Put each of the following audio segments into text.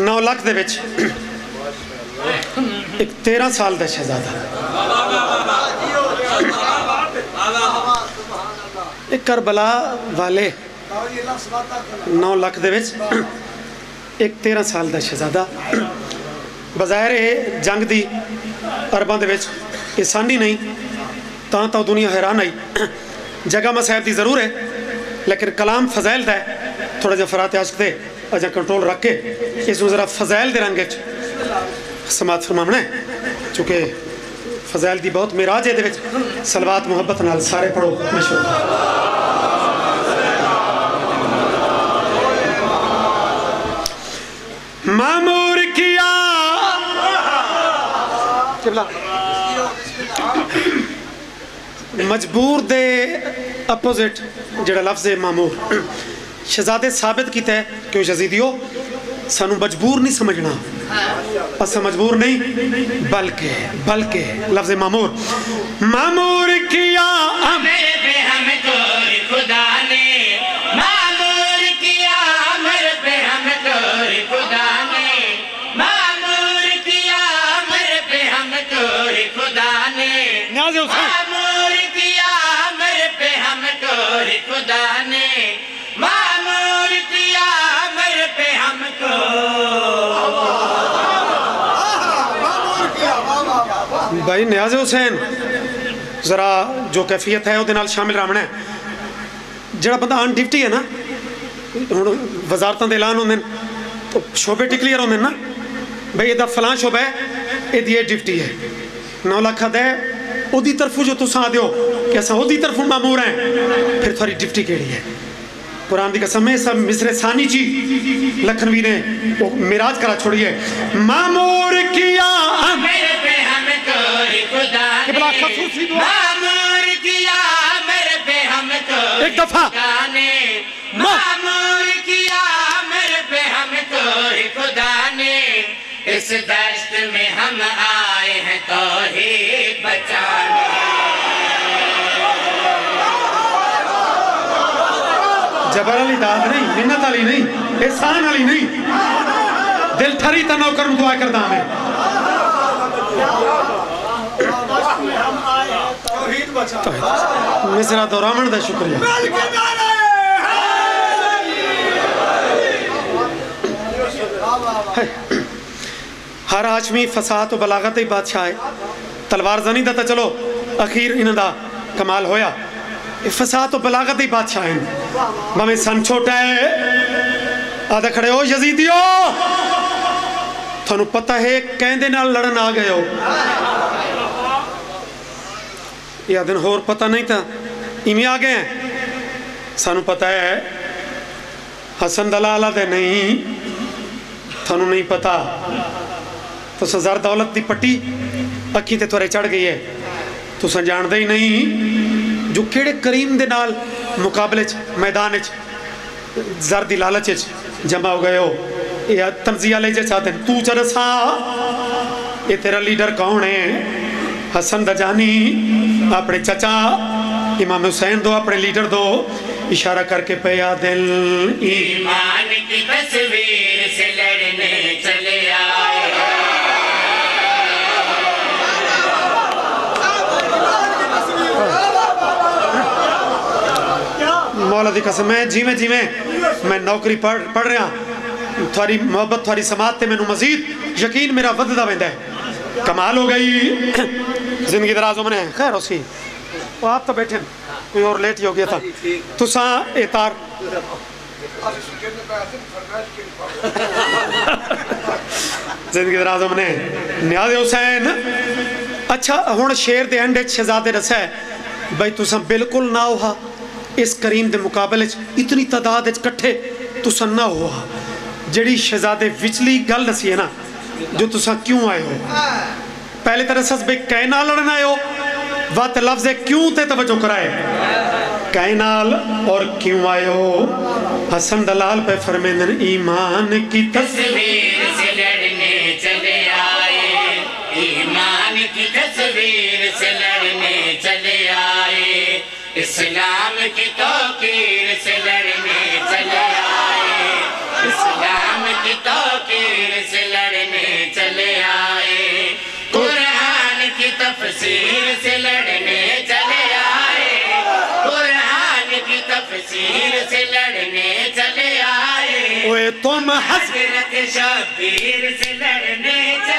9 ਲੱਖ ਦੇ ਵਿੱਚ। ਇੱਕ 13 ਸਾਲ ਦਾ ਸ਼ਹਿਜ਼ਾਦਾ। ਇਹ ਕਰਬਲਾ ਵਾਲੇ 9 ਲੱਖ ਦੇ ਵਿੱਚ ਇੱਕ 13 ਸਾਲ ਦਾ ਸ਼ਹਿਜ਼ਾਦਾ। ਬਜ਼ਾਇਰ ਇਹ ਜੰਗ ਦੀ ਅਰਬਾਂ ਦੇ ਵਿੱਚ ਆਸਾਨੀ ਨਹੀਂ, ਤਾਂ ਤਾਂ ਦੁਨੀਆ ਹੈਰਾਨ ਆਈ। ਜਗ੍ਹਾ ਮਸਾਇਬ ਦੀ ਜ਼ਰੂਰ ਹੈ, ਲੇਕਿਨ ਕਲਾਮ ਫਜ਼ਾਇਲ ਦਾ ਹੈ ਥੋੜਾ ਜਿਹਾ ਫਰਾਤ ਆਸ਼ਕ ਤੇ अजा कंट्रोल रख के इस ज़रा फजैल के रंग समात फरमावना है, चूँकि फजैल की बहुत मिराज है सलवात, मुहब्बत न सारे पढ़ो, मशहूर। मामूर किया। मजबूर दे अपोजिट जो लफ्ज़ है मामूर। शहजादे साबित किया है कि यजीदियो सू मजबूर नहीं समझना। अस मजबूर नहीं, बल्कि बल्कि, लफ्ज मामूर। मामूर किया हमें भाई, न्याज हुसैन, ज़रा जो कैफियत है वो शामिल रामना है। जरा बंदा ऑन ड्यूटी है ना हूँ वजारत ऐलान होंगे तो शोबे टिकलियर होंगे ना भाई यदा फलां शोबा है ये ड्यूटी है। नौ लख अद है तरफों जो तुम आ कि असा तरफों मामूर हैं, फिर थोड़ी ड्यूटी केड़ी है? कुरान की कसम है सब मिसरे सानी जी लखनवी ने वो मिराज करा छोड़िए। है मामूर किया। मेरे पे हमको खुदा ये बड़ा खसूसी दुआ। मामूर किया मेरे पे हमको एक दफ़ा। खुदा ने मामूर किया मेरे पे हमको खुदा ने इस दश्त में हम आए हैं तो ही बचाने। जबर वाली दाद नहीं मिन्नत वाली नहीं एहसान वाली नहीं। दिल थरी तो नौकर दुआ कर दाम मिसरा तो रावण का शुक्रिया। हर आशमी फसात बलागत ही बादशाह है। तलवार जनी था चलो, अखीर इन्हों कमाल होया। फसा तो बलागत ही बादशाह हैं। भावे सन छोटा है। आधा खड़े हो यजीदी हो थानू पता है कहते नाल लड़न आ गए हो। या दिन होर पता नहीं था। इवें आ गए। सानू पता है, हसन दलाल दे नहीं। थानू नहीं पता। तो सजार दौलत की पट्टी, अखी तो थोड़े चढ़ गई है। तुसा जानते ही नहीं। ਜੋ ਕਿਹੜੇ ਕਰੀਮ ਦੇ ਨਾਲ ਮੁਕਾਬਲੇ 'ਚ ਮੈਦਾਨ ਵਿੱਚ ਜ਼ਰ ਦੀ ਲਾਲਚ 'ਚ ਜਮਾ ਹੋ ਗਏ ਹੋ ਇਹ ਤਨਜ਼ੀਆ ਲੈ ਜੇ ਚਾਹਤੇ ਨੇ। ਤੂੰ ਚਰਸਾ ਇਹ ਤੇਰਾ ਲੀਡਰ ਕੌਣ ਹੈ ਹਸਨ ਦਜਾਨੀ ਆਪਣੇ ਚਚਾ ਇਮਾਮ ਹੁਸੈਨ ਦੋ ਆਪਣੇ ਲੀਡਰ ਦੋ ਇਸ਼ਾਰਾ ਕਰਕੇ ਪਿਆ ਦਿਲ ਈ ईमान की तस्वीर से मौला दी कसम मैं जिमें जिमें मैं नौकरी पढ़ पढ़ रहा। थोड़ी मोहब्बत थोड़ी समाज से मैं मजीद यकीन मेरा बदता पैदा है। कमाल हो गई। ज़िंदगी दराज उमने। खैर उसी वो आप तो बैठे कोई और लेट ही हो गया था तुसा ए तार। ज़िंदगी दराज उमने। न्याज हुसैन। अच्छा हूँ शेर के एंड शहजादे रसा है। भाई तुसा बिल्कुल ना हो ਇਸ ਕਰੀਮ ਦੇ ਮੁਕਾਬਲੇ 'ਚ ਇਤਨੀ ਤਾਦਾਦ ਵਿੱਚ ਇਕੱਠੇ ਤੁਸਾਂ ਨਾ ਹੋਹਾ ਜਿਹੜੀ ਸ਼ਹਜ਼ਾਦੇ ਵਿਚਲੀ ਗੱਲ ਦਸੀ ਹੈ ਨਾ ਜੋ ਤੁਸਾਂ ਕਿਉਂ ਆਏ ਹੋ पहले तरह सस बे कैना लड़न आयो वत लफ्ज क्यों ते तवज्जो कराए कैनाल और क्यों आयो हसन दलाल पे फरमेंदन ईमान की तस्वीर तस्वीर से लड़ने चले आए ईमान की तस्वीर से लड़ने चले आए इस्लाम की तोकीर से लड़ने चले आए। इस्लाम की तोकीर से लड़ने चले आए। कुरान की तफसीर से लड़ने चले आए। कुरान की तफसीर से लड़ने चले आए। ओए तुम हज़रत शबीर से लड़ने चले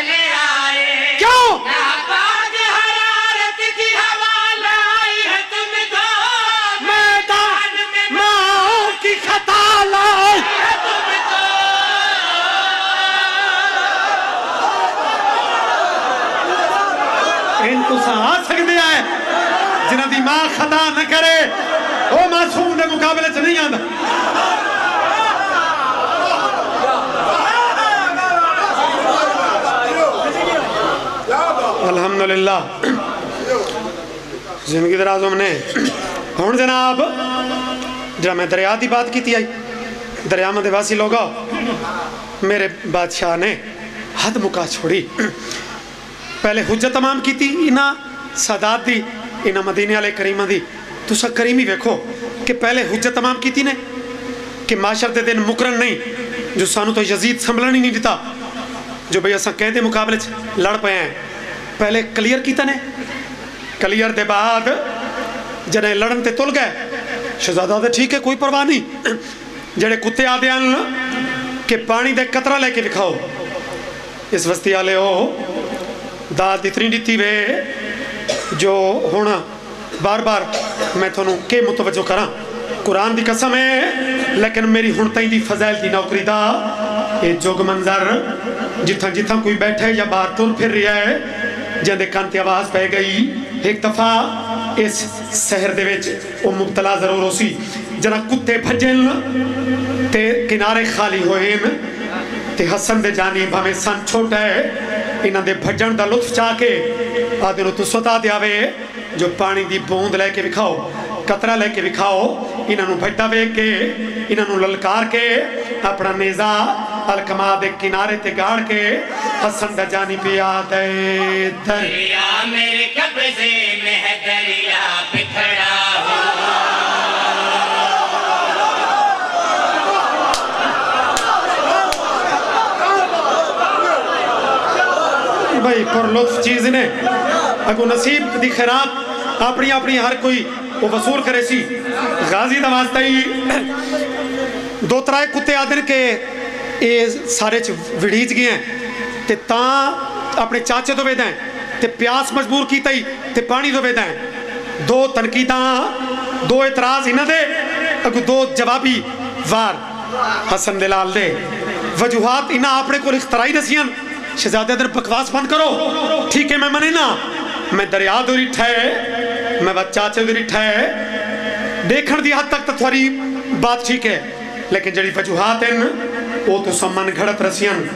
माँ खता न करे। वो मासूम के मुकाबले च नहीं आता अल्हम्दुलिल्लाह। ज़िंदगी दराज हमने। हूँ जनाब, जरा मैं दरिया की बात की आई। दरियावां के वासी लोग मेरे बादशाह ने हद मुका छोड़ी। पहले हुज्जत तमाम की इन्हों सादात दी। इन्हों मदीने वाले करीमा दी तुसा करीमी वेखो कि पहले हुज्जत तमाम की ने, कि माशर के दिन मुकरन नहीं, जो सानू तो यजीद संभलन ही नहीं दिता, जो भाई असा कहते मुकाबले लड़ पे हैं। पहले क्लियर किया ने। क्लियर के बाद जने लड़न ते तुल गए। शहजादा तो ठीक है, कोई परवाह नहीं। जेड़े कुत्ते आते हैं कि पानी दे कतरा लेके विखाओ। इस बस्ती वाले हो दात इतनी दी वे। जो हूँ बार बार मैं थोनू के मुतवजो करा। कुरान की कसम है, लेकिन मेरी हुण ताई दी फजैल की नौकरी दा ये जुग मंजर जिथा जिथा कोई बैठे या बाहर तुर फिर रहा है, जिंदे कान ते आवाज़ पै गई। एक दफ़ा इस शहर मुबतला ज़रूर हो सी जना कुत्ते भजन ते किनारे खाली होए न, ते हसन दे जानी भाਵੇਂ सन छोटा है, इन्हां भजन दा लुत्फ के आदे तू सता दियावे जो पानी दी बूंद लेके विखाओ, कतरा लेके विखाओ इन्हां भट्टा वेख के इन्हां ललकार के, अपना नेजा अलकमा दे किनारे ते गाड़ के, हसन दा जानी पिया दे दरिया मेरे कब्जे में है दरिया पे खड़ा हूँ भाई पर लुत्फ चीज़ ने अगो नसीब दी खैरात अपनी अपनी हर कोई वो वसूल करे सी। गाजी दा वास्ता ही दो त्राए कुत्ते आदन के ये सारे च विड़ीज गए हैं। ते अपने चाचे तो वेदा है, ते प्यास मजबूर ही, ते पानी तो वेदा है। दो तनकीदा, दो इतराज इन्हां दे, अगो दो जवाबी वार। हसन दलाल दे। वजूहात इन्हां अपने को इख्तराई दसियन शहजादे दर बकवास बंद करो। ठीक है, मैं मने ना। मैं दरिया दो रिठा है मैं बच्चा चे दो रिठा है देखण दी हद तक तो थोड़ी बात ठीक है, लेकिन जड़ी वजूहात हैं वो तो सम्मान घड़त रसियन।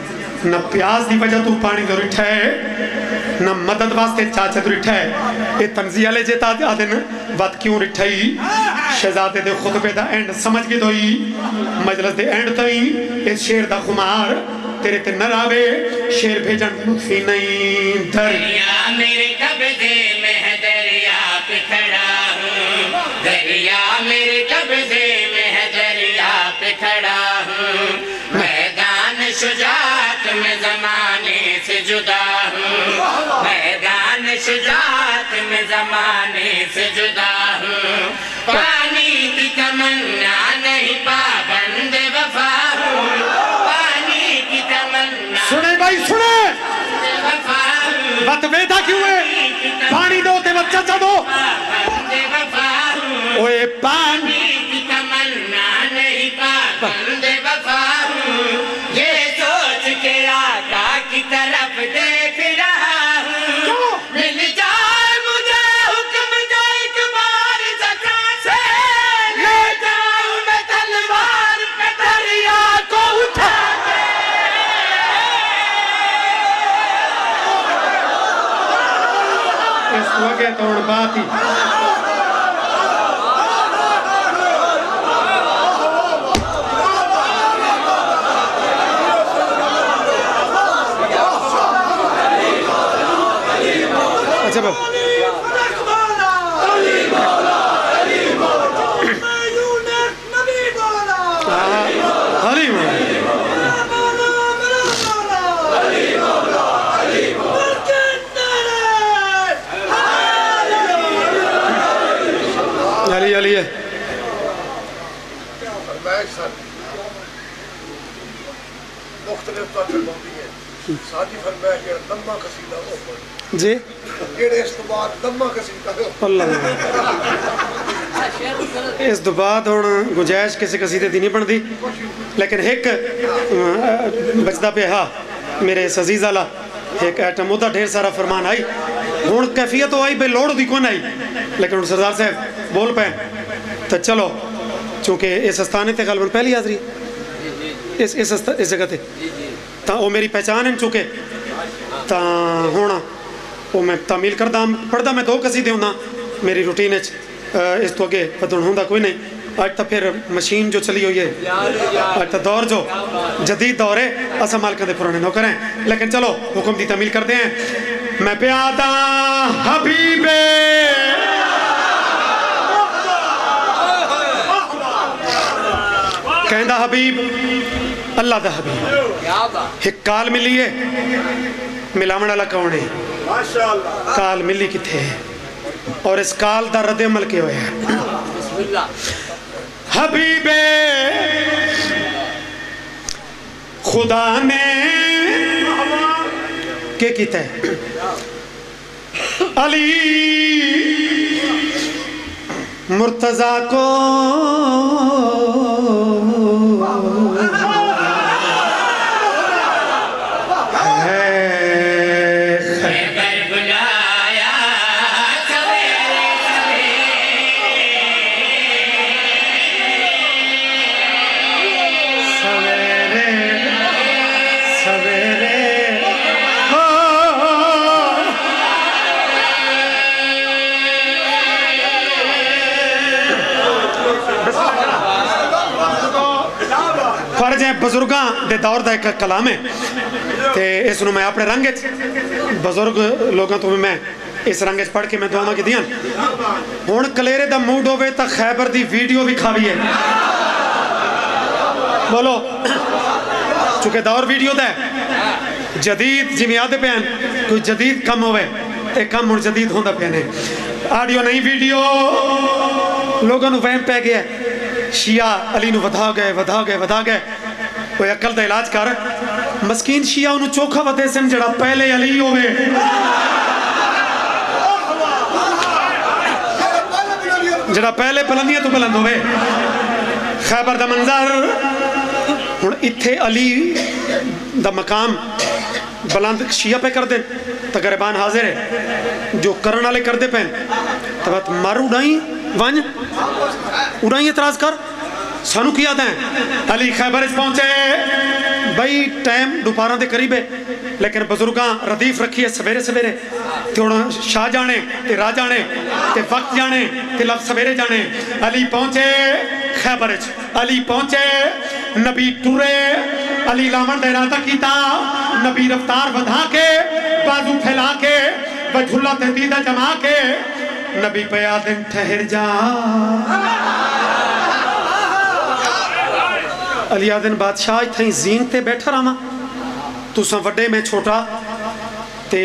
न प्यास दी वजह तू पानी दो रिठा है न मदद वास्ते चाचे दो रिठा है ये तंजी वाले जे ता आदे न बात क्यों रिठाई शहजादे दे खुतबे दा एंड समझ के दोई, मजलिस दे एंड ताई, इस शेर दा खुमार। तेरे ते न आवे शेर भेजन लुत्फी नहीं दर दरिया मेरे कब्जे में है दरिया पे खड़ा हूँ। दरिया मेरे कब्जे में है दरिया पे खड़ा हूँ। मैदान शुजात में जमाने से जुदा हूँ। मैदान शुजात में जमाने से जुदा हूँ। वेदा क्यों है पानी दो ते बच्चा चा दो ओए पानी। इस तोड़ तो जी। इस बाद हम तो गुंजाइश किसी कसीदे की नहीं बनती लेकिन एक बचता पे हा मेरे सजीज आला। एक आइटम ओद्दा ढेर सारा फरमान आई। हूँ कैफियत तो आई बेलोड़ दी कौन आई। लेकिन हम सरदार साहब बोल पे। तो चलो चूँकि इस स्थान पहली हाजरी। इस इस जगह से तो वह मेरी पहचान है चुके तो हूँ वो मैं तमिल करदा पढ़ता मैं दो कसीदे हूँ मेरी रूटीन च इस तू अगे बदल हों कोई नहीं अज तो फिर मशीन जो चली हुई है अज तो दौर जो जदीद दौरे अस मालिक के पुराने नौकर हैं लेकिन चलो हुक्म की तमिल करते हैं मैं प्यादा हबीबे कहता हबीब अल्लाह का हबीब एक काल मिली है। मिलावण वाला कौन है? काल मिली कितने और इस काल का रद अमल के होया हबीबे खुदा ने के किता है? अली मुर्तजा को ਬਜ਼ੁਰਗਾਂ ਦੇ ਦੌਰ ਦਾ ਇੱਕ ਕਲਾਮ ਹੈ ਤੇ ਇਸ ਨੂੰ ਮੈਂ ਆਪਣੇ ਰੰਗ ਵਿੱਚ ਬਜ਼ੁਰਗ ਲੋਕਾਂ ਤੋਂ ਵੀ ਮੈਂ ਇਸ ਰੰਗ ਵਿੱਚ ਪੜ੍ਹ ਕੇ ਮੈਂ ਦੁਆਵਾਂ ਕੀਤੀਆਂ ਹੁਣ ਕਲੇਰੇ ਦਾ ਮੂਡ ਹੋਵੇ ਤਾਂ ਖੈਬਰ ਦੀ ਵੀਡੀਓ ਵੀ ਖਾਵੀਏ ਬੋਲੋ ਚੁੱਕੇ ਦੌਰ ਵੀਡੀਓ ਦਾ ਹੈ ਜਦੀਦ ਜਿਵੇਂ ਆਦੇ ਪੈਣ ਕੋਈ ਜਦੀਦ ਕੰਮ ਹੋਵੇ ਤੇ ਕੰਮ ਹੁਣ ਜਦੀਦ ਹੁੰਦਾ ਪਿਆ ਨੇ ਆਡੀਓ ਨਹੀਂ ਵੀਡੀਓ ਲੋਕਾਂ ਨੂੰ ਵਹਿਮ ਪੈ ਗਿਆ ਸ਼ੀਆ ਅਲੀ ਨੂੰ ਵਧਾ ਗਏ ਵਧਾ ਗਏ ਵਧਾ ਗਏ कोई अकल का इलाज कर। मस्किन शिया चोखा बते सन जरा पहले अली हो जरा पहले बुलंदियाँ तू पलंद होबर का मंजर। हूँ इतने अली का मकाम बुलंद शिया पे कर करते तकरीबान हाजिर है। जो करण वाले करते पे तो मारू उड़ाई, वन। उड़ाई इतराज कर। ਸਾਨੂੰ ਕੀ ਆਦਾ ਹੈ ਅਲੀ ਖੈਬਰ ਇਸ ਪਹੁੰਚੇ ਬਈ ਟਾਈਮ ਦੁਪਹਿਰਾਂ ਦੇ ਕਰੀਬ ਹੈ ਲੇਕਿਨ ਬਜ਼ੁਰਗਾਂ ਰਦੀਫ ਰੱਖੀ ਹੈ ਸਵੇਰੇ ਸਵੇਰੇ ਤੇ ਹੁਣ ਸ਼ਾਹ ਜਾਣੇ ਤੇ ਰਾਹ ਜਾਣੇ ਤੇ ਵਕਤ ਜਾਣੇ ਤੇ ਲਫ਼ ਸਵੇਰੇ ਜਾਣੇ ਅਲੀ ਪਹੁੰਚੇ ਖੈਬਰ ਚ ਅਲੀ ਪਹੁੰਚੇ ਨਬੀ ਟੁਰੇ ਅਲੀ ਲਾਵਣ ਦਾ ਇਰਾਦਾ ਕੀਤਾ ਨਬੀ ਰਫਤਾਰ ਵਧਾ ਕੇ ਬਾਜ਼ੂ ਫੈਲਾ ਕੇ ਬਝੁੱਲਾ ਤੇ ਦੀਦਾ ਜਮਾ ਕੇ ਨਬੀ ਪਿਆ ਦਿਨ ਠਹਿਰ अलिया दिन बादशाह इतें जीन ते बैठा रहा तुसा व्डे में छोटा। ते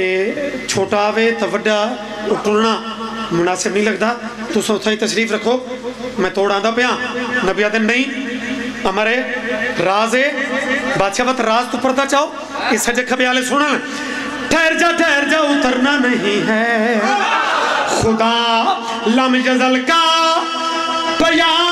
छोटा आवे तो व्डा टुरना मुनासिब नहीं लगता तुस उत तशरीफ़ रखो मैं तोड़ आंदा पाया नबी नहीं हमारे राज है बादशाह बत राज तू पढ़ता चाहो। इस सजे खबे आले सुन ठहर जा ठहर जा, उतरना नहीं है। खुदा, लम जजल का बयान।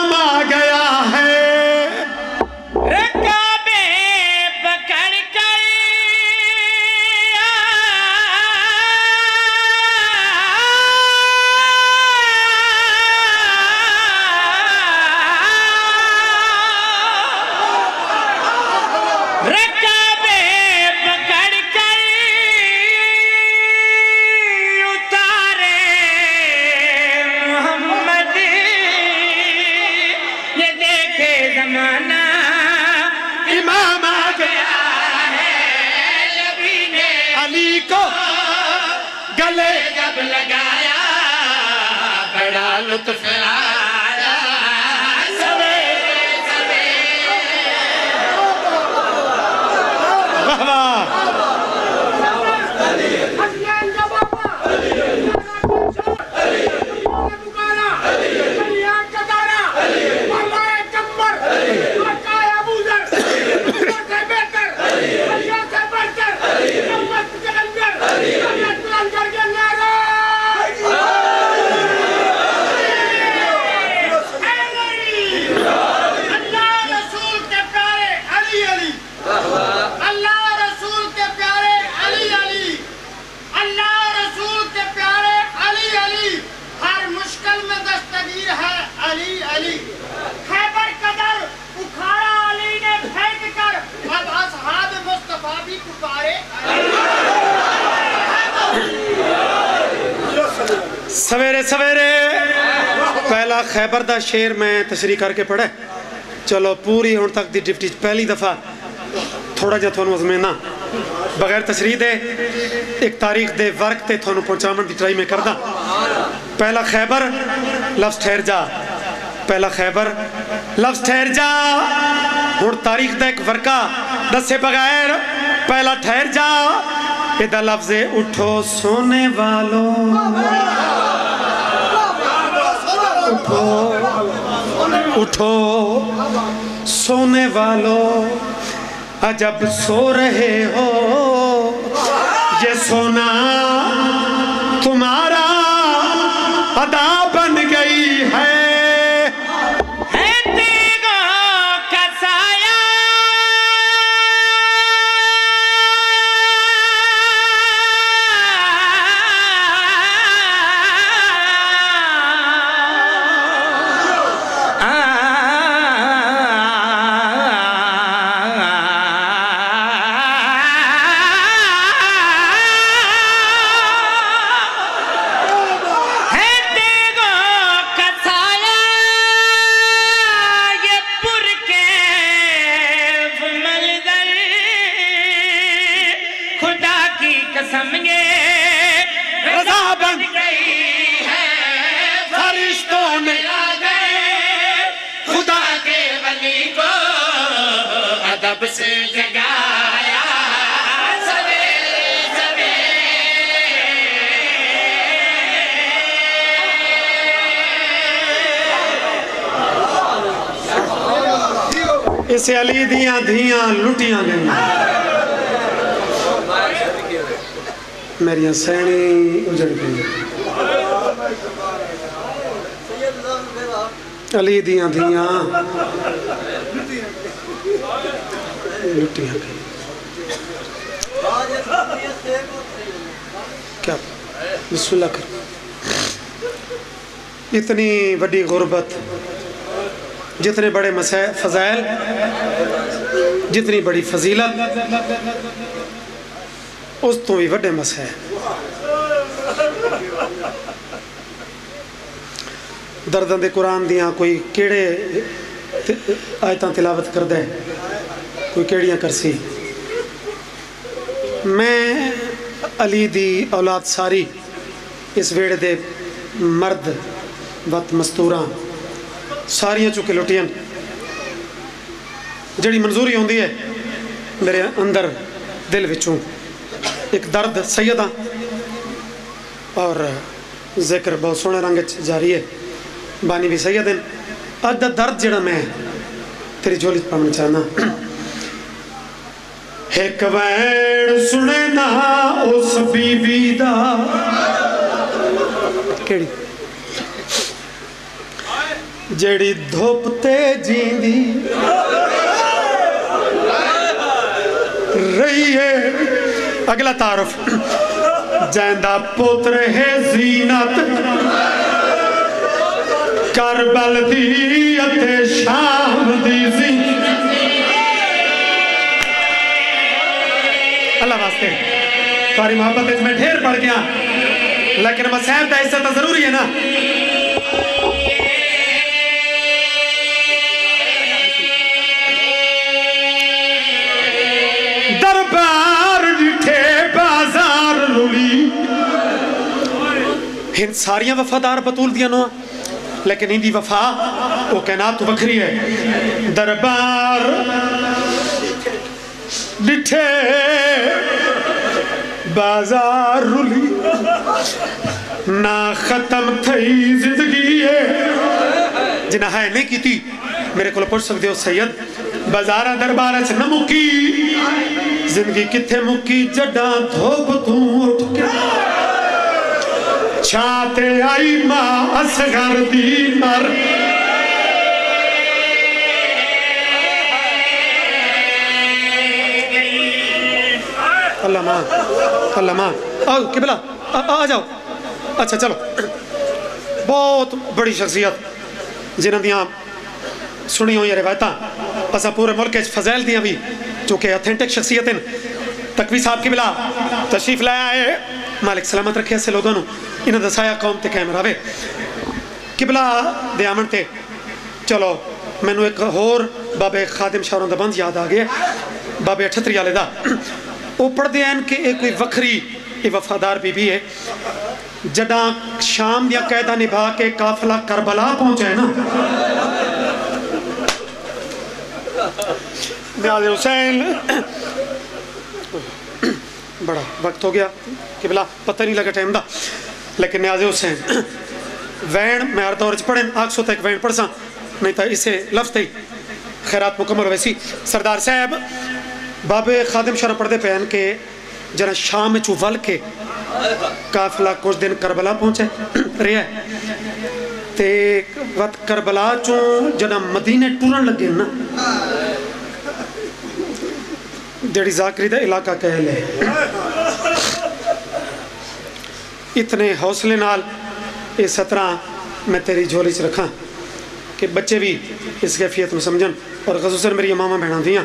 बैबर शेर मैं तशरी करके पढ़े चलो, पूरी हूँ तक की डिप्टी, पहली दफ़ा थोड़ा जहाँ अजमेना बगैर तस्री दे, एक तारीख दे वर्क से थोड़ा पहुँचाव की ट्राई मैं करदा। पहला खैबर लफ्स ठहर जा। पहला खैबर लफ्स ठहर जा। हूँ तारीख का एक वर्का दसे बगैर पहला ठहर जा। लफ्ज़ उठो सोने वालों। उठो उठो सोने वालों अजब सो रहे हो। ये सोना तुम्हारा अदा लुटियाँ गईं मेरियाँ सैनी उजड़ गई अली दियाँ गईं क्या बिस्मिल्लाह कर इतनी बड़ी गुर्बत जितने बड़े मसा फजाइल जितनी बड़ी फजीलत उस तो भी बड़े मसा दर्दां दे कुरान दियां कोई केड़े आयतां तिलावत करदा है कोई केड़ियां करसी मैं अली दी औलाद सारी इस वेड़े दे मर्द वत मस्तूरां ਸਾਰੀਆਂ ਚੁੱਕੇ ਲੁੱਟੀਆਂ ਜਿਹੜੀ ਮਨਜ਼ੂਰੀ ਆਉਂਦੀ ਹੈ ਮੇਰੇ ਅੰਦਰ ਦਿਲ ਵਿੱਚੋਂ ਇੱਕ ਦਰਦ ਸੈਯਦਾ ਔਰ ਜ਼ਿਕਰ ਬਹੁਤ ਸੋਹਣੇ ਰੰਗ ਚ ਜਾਰੀ ਹੈ ਬਾਨੀ ਵੀ ਸੈਯਦ ਹਨ ਅੱਜ ਦਾ ਦਰਦ ਜਿਹੜਾ ਮੈਂ ਤੇਰੀ ਝੋਲੀ ਚ ਪਾਉਣਾ ਚਾਹਨਾ ਇੱਕ ਵੈਣ ਸੁਣੇ ਨਾ ਉਸ ਬੀਬੀ ਦਾ ਕਿਹੜੀ ਜਿਹੜੀ ਧੁੱਪ ਤੇ ਜੀਂਦੀ रही है। अगला तारफ। जैदा पुत्र है जीनत। करबल दी शाम दी जी। अल्लाह वास्ते। सारी मोहब्बत इसमें ढेर पड़ गया। लेकिन मैं सहमता हिस्सा तो ज़रूरी है ना। इन सारियाँ वफादार बतूल दिया नो लेकिन इनकी वफा वो कहना तो वखरी है। दरबार डिठे बाज़ार रुली ना खत्म थई ज़िंदगी है। जिन्हें है नहीं की मेरे को पुछ सकते हो, सैयद, बाजारा दरबार न मुकी ज़िंदगी किथे मुकी जडा धोप तू छाते आई माँ असगर दी मर अल्लाह माँ अल्लाह माँ। आओ किबला आ, आ जाओ। अच्छा चलो। बहुत बड़ी शख्सियत जिन्हों दियाँ हुई रिवायत। असा पूरे मुल्क फजैल दियाँ भी जो कि ऑथेंटिक शख्सियत तकवी साहब की बिला तशरीफ़ लाया है। ਮਾਲਿਕ ਸਲਾਮਤ ਰੱਖੇ ਐਸੇ ਲੋਕਾਂ ਨੂੰ ਇਹਨਾਂ ਦਾ ਸਾਇਆ ਕੌਮ ਤੇ ਕਾਇਮ ਰਵੇ ਕਿਬਲਾ ਦੇ ਆਮਣ ਤੇ ਚਲੋ ਮੈਨੂੰ ਇੱਕ ਹੋਰ ਬਾਬੇ ਖਾਦਮ ਸ਼ਾਹਰਾਂ ਦਾ ਬੰਦ ਯਾਦ ਆ ਗਿਆ ਬਾਬੇ 38 ਵਾਲੇ ਦਾ ਉਹ ਪੜਦੇ ਹਨ ਕਿ ਇਹ ਕੋਈ ਵੱਖਰੀ ਇਹ ਵਫਾਦਾਰ ਬੀਬੀ ਹੈ ਜਦਾਂ ਸ਼ਾਮ ਦੀਆਂ ਕੈਦਾਂ ਨਿਭਾ ਕੇ ਕਾਫਲਾ ਕਰਬਲਾ ਪਹੁੰਚਿਆ ਨਾ ਨਿਆਜ਼ ਹੁਸੈਨ बड़ा वक्त हो गया कि भला पता नहीं लगा टाइम का लेकिन न्याज हुसैन। वैन मैं हर दौर च पढ़े आख सौ तक वैन पढ़ सा नहीं तो इसे लफ्ज ही। खैरात मुकम्मल वैसी सरदार साहब बाबे खादिम शर पढ़ते पे हैं कि जरा शाम चू वल के काफिला कुछ दिन करबला पहुँचे। रहा ते वत करबला चो जरा मदीने टुरन लगे ना। जड़ी जाकरी का इलाका कह ले। इतने हौसले नाल ये सत्रह मैं तेरी च रखा कि बच्चे भी इस कैफियत में समझन। और खसूसन मेरी मामा भैन दियाँ,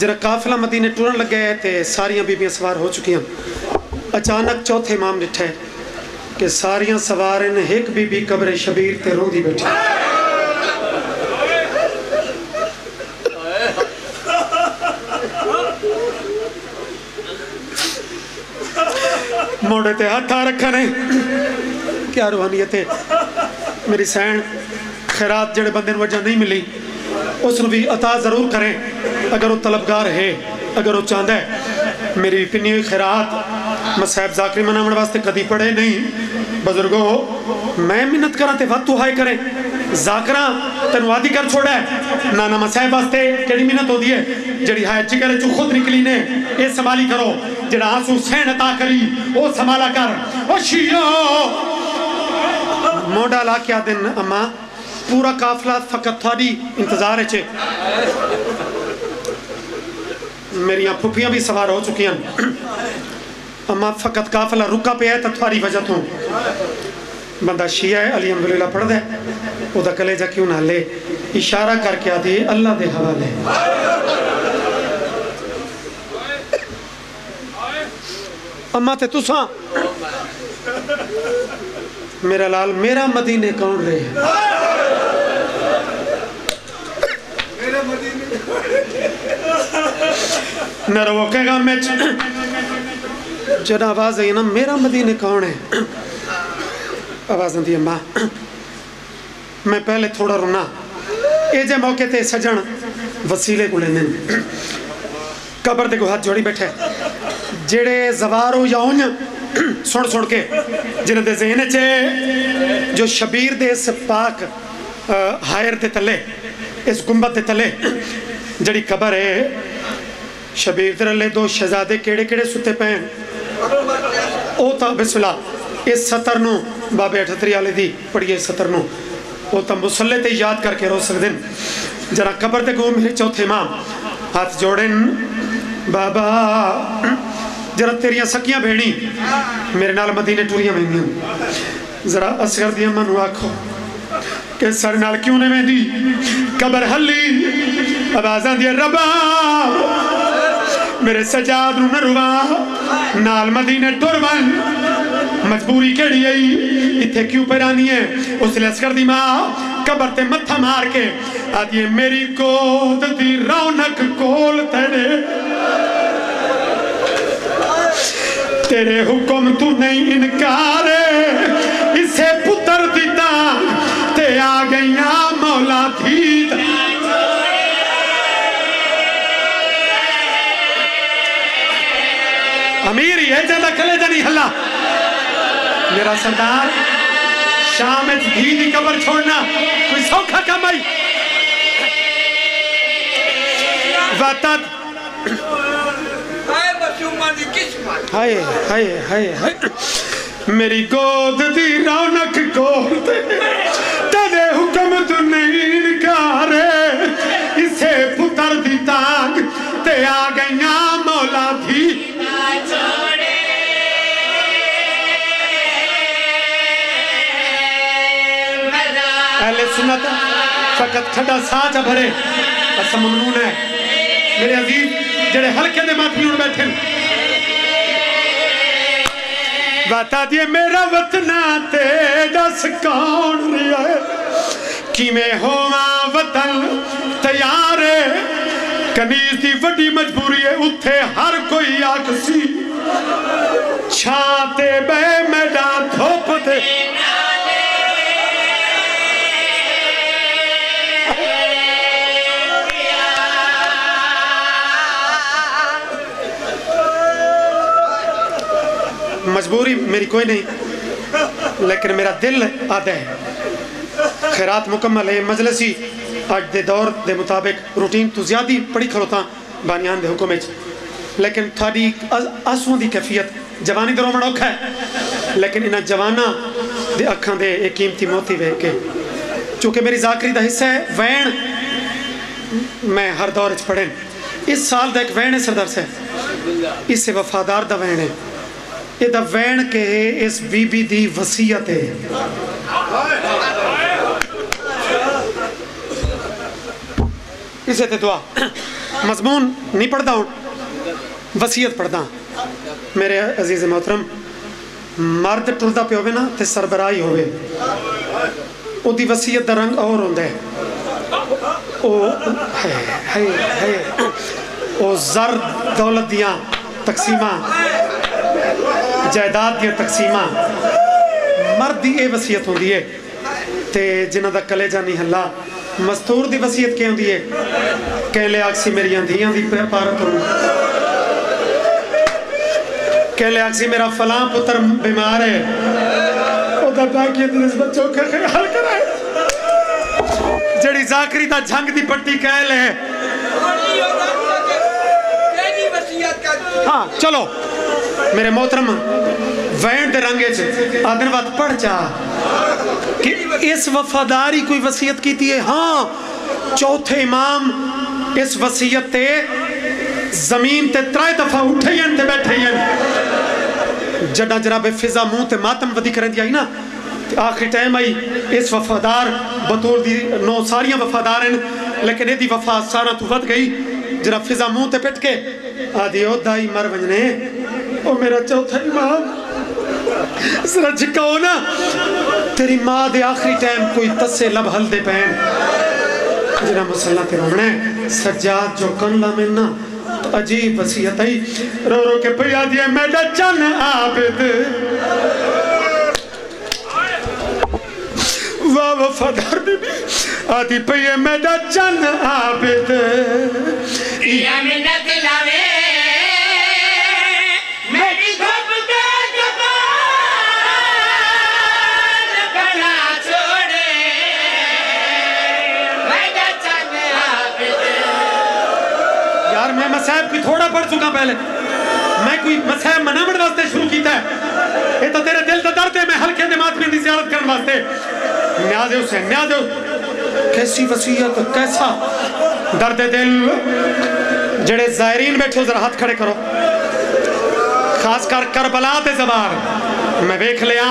जरा काफिला मदीने टुरन लगे तो सारिया बीबियाँ सवार हो चुकी अचानक चौथे इमाम डिठे कि सारिया सवार एक बीबी कबरे शबीर ते रोंदी बैठी। मोड़े ते हथ आ रखा ने। क्या रूहानियत है मेरी सैन खैरात जड़े बंदे वजह नहीं मिली, उसनु भी अता ज़रूर करें। अगर वो तलबगार है, अगर वो चाहता है, मेरी पिनी हुई खैरात मसैब जाकरी मनाने वास्ते कदी पढ़े नहीं। बुजुर्गो, मैं मिन्नत करा ते वत हाय करें। जाकरा, तेन वादी कर छोड़ा है। नाना मसैब वास्ते केड़ी मिन्नत होती है? जड़ी हाय जिगर चू खुद निकली ने ये संभाली करो। आँसू अता करी वो संभाला कर। ओ शियो। मोडा ला क्या दिन, अम्मा? पूरा काफिला फकत थोड़ी इंतज़ार च। मेरिया फुफियाँ भी सवार हो चुकी हैं। अम्मा, फकत काफिला रुका पे है तो थोड़ी वजह तो। बंदा शिया है अली अल्हम्दुलिल्लाह पढ़दा है। ओदा कलेजा क्यों ना ले? इशारा करके आदि, अल्लाह दे हवाले। अम्मा, ते तुसा? मेरा लाल, मेरा मदीने कौन रहे मैं जरा आवाज़ आई ना, मेरा मदीने कौन है? आवाज़ आती अम्मा। मैं पहले थोड़ा रोना। ये जे मौके ते सजन वसीले को लेने कबर को हाथ जोड़ी बैठे। ਜਿਹੜੇ ਜ਼ਵਾਰੂ ਜਾਂ ਉਨ ਸੁਣ ਸੁਣ ਕੇ ਜਿਨ੍ਹਾਂ ਦੇ ਜ਼ਿਹਨ 'ਚ ਜੋ ਸ਼ਬੀਰ ਦੇ ਇਸ ਪਾਕ ਹਾਇਰ ਦੇ ਥੱਲੇ ਇਸ ਗੁੰਬਦ ਦੇ ਥੱਲੇ ਜਿਹੜੀ ਕਬਰ ਹੈ ਸ਼ਬੀਰ ਦੇ ਥੱਲੇ ਦੋ ਸ਼ਹਜ਼ਾਦੇ ਕਿਹੜੇ ਕਿਹੜੇ ਸੁੱਤੇ ਪਏ ਉਹ ਤਾਂ ਬਿਸਮਿਲ੍ਲਾ ਇਸ ਸਤਰ ਨੂੰ ਬਾਬੇ 78 ਵਾਲੇ ਦੀ ਪੜੀਏ ਸਤਰ ਨੂੰ ਉਹ ਤਾਂ ਮੁਸੱਲੇ ਤੇ ਯਾਦ ਕਰਕੇ ਰੋ ਸਕਦੇ ਨੇ ਜਰਾ ਕਬਰ ਤੇ ਗੋ ਮੇਰੇ ਚੌਥੇ ਇਮਾਮ ਹੱਥ ਜੋੜਨ ਬਾਬਾ जरा तेरिया सकिया भेणी। मेरे नाल मदीने टूरिया बहन जरा असगर दिया मनु आखो नाल क्यों कबर हली आवाजा दिया रबा मेरे सजाद नाल मदीने टुर बन मजबूरी केड़ी आई? इत क्यों पर आनी है उसले असगर दी माँ कबर ते मत्था मार के आदि मेरी गोद दी रौनक कोल तेरे तेरे हुक्म तू नहीं इनकार इसे पुत्र दिता ते आ गईया मौला थी अमीर है ज़्यादा कलेजा नहीं हल्ला। मेरा सरदार, शाम धी की कबर छोड़ना कोई सौखा कम आई हाय हाय हाय हाय। मेरी गोद दी रौनक कोल ते तेरे हुक्म तू नहीं इनकार इसे पुत्र दी ताक ते आ गईया मौला थी अहले सुन्नत, फकत खड़ा च भरे। ममनून है। मेरे अज़ीज़, जेड़े हल्के दे हुण बैठे बता दिए मेरा वतना ते दस कौन है? किमें होवा वतन तैयार है? कनीज की वही मजबूरी है उथे हर कोई आख सी छाते बह मैदान मजबूरी मेरी कोई नहीं, लेकिन मेरा दिल आदा है। खैरात मुकम्मल है, मजलसी अज दे दौर दे मुताबिक रूटीन तो ज़्यादा पढ़ी खलोता बानियान दे हुक्म लेकिन थोड़ी आंसुओं की कैफियत, जवानी तो रोमन औखा है। लेकिन इन्होंने जवाना दे अखां दे एक कीमती मोती वेख के, चूँकि मेरी जाकरी का हिस्सा है वैन मैं हर दौर पढ़े इस साल का एक वैन है सरदार साहब। इससे वफादार दा वैन है। ਇਹਦਾ ਵੈਣ ਕੇ ਇਸ ਬੀਬੀ ਦੀ ਵਸੀਅਤ ਹੈ ਇਸੇ ਤੇ ਦੁਆ ਮਜ਼ਮੂਨ ਨਹੀਂ ਪੜਦਾ ਹੁਣ ਵਸੀਅਤ ਪੜਦਾ ਮੇਰੇ ਅਜ਼ੀਜ਼ ਮੁਹਤਰਮ ਮਰਦ ਟੁਰਦਾ ਪਿਆ ਹੋਵੇ ਨਾ ਤੇ ਸਰਬਰਾਹੀ ਹੋਵੇ ਉਹਦੀ ਵਸੀਅਤ ਦਾ ਰੰਗ ਹੋਰ ਹੁੰਦਾ ਹੈ ਉਹ ਹੈ ਹੈ ਹੈ ਉਹ ਜ਼ਰ ਦੌਲਤ ਦੀਆਂ ਤਕਸੀਮਾਂ ਜਾਇਦਾਦ ਦੀਆਂ ਤਕਸੀਮਾਂ ਮਰਦ ਦੀ ਇਹ ਵਸੀਅਤ ਹੁੰਦੀ ਹੈ ਤੇ ਜਿਨ੍ਹਾਂ ਦਾ ਕਲੇਜਾ ਨਹੀਂ ਹੱਲਾ ਮਸਤੂਰ ਦੀ ਵਸੀਅਤ ਕੀ ਹੁੰਦੀ ਹੈ ਕਹਿ ਲਿਆ ਅਕਸੀ ਮੇਰੀਆਂ ਧੀਆਂ ਦੀ ਪਾਰਤ ਹੋਣ ਕਹਿ ਲਿਆ ਅਕਸੀ ਮੇਰਾ ਫਲਾਂ ਪੁੱਤਰ ਬਿਮਾਰ ਹੈ ਉਹਦਾ ਬਾਕੀ ਦੀ ਨਿਸਬਤ ਚੋਖਾ ਖਿਆਲ ਕਰਾਏ ਜਿਹੜੀ ਜ਼ਾਕਰੀ ਦਾ ਜੰਗ ਦੀ ਪੱਟੀ ਕਹਿ ਲੈ तेरी वसीयत कर हाँ चलो मेरे मोहतरम दे रंगे च आदन पढ़ चा कि इस वफादारी कोई वसीयत की थी हाँ चौथे इमाम इस वसीयत ते ज़मीन ते त्राए दफ़ा उठे ते बैठे जडा जनाब फिजा मुँह ते मातम वधी करंदी आई ना आखिरी टाइम आई, इस वफादार बतौर दी नौ सारियाँ वफादार हैं, लेकिन एदी वफा सारा तू वध गई। जरा फिजा मुँह ते पिट के आदि ओ दाई मर वजने ओ मेरा चौथा इमाम। झिकाओ ना। तेरी माँ दे आखिरी टाइम कोई तस्से लब हलदे पैन। जरा मुसल्ला ते रोना है। सज्जाद जो कन ला मिलना तो अजीब वसीयत आई। रो रो के पिया दिया मेरा चन आबिद वाह वफादार बीबी। आदि पिया मेरा चन आबिद या मिन्नत पढ़ चुका पहले। मैं कोई मसैब मनावण वास्ते शुरू किया ये तो तेरे दिल का दर्द है, मैं हल्के दिमाग में जियारत करने वास्ते। न्याज हुसैन न्याज कैसी वसीयत, कैसा दर्द दिल? जड़े जायरीन बैठो जरा हाथ खड़े करो। खास कर करबला ते जबार मैं वेख लिया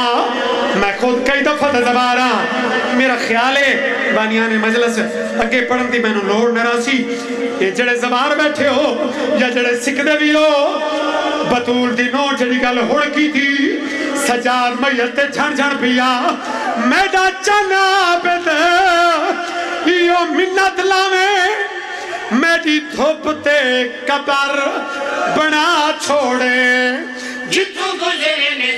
मैं खुद कई दफ़ा ते जबार हाँ। मेरा ख्याल है, बानिया ने मजलस अगे पढ़न की मैनू लोड़ न सी ये जड़े जबार बैठे हो, या जड़े सिखदे भी हो, बतूल दी नोट जड़ी गल हुड़ की थी सजाद मैयत झण झण पिया। मैडा चना यो मिन्नत लावे। मेरी धुप ते कबर बना छोड़े। जितू गुजरे ने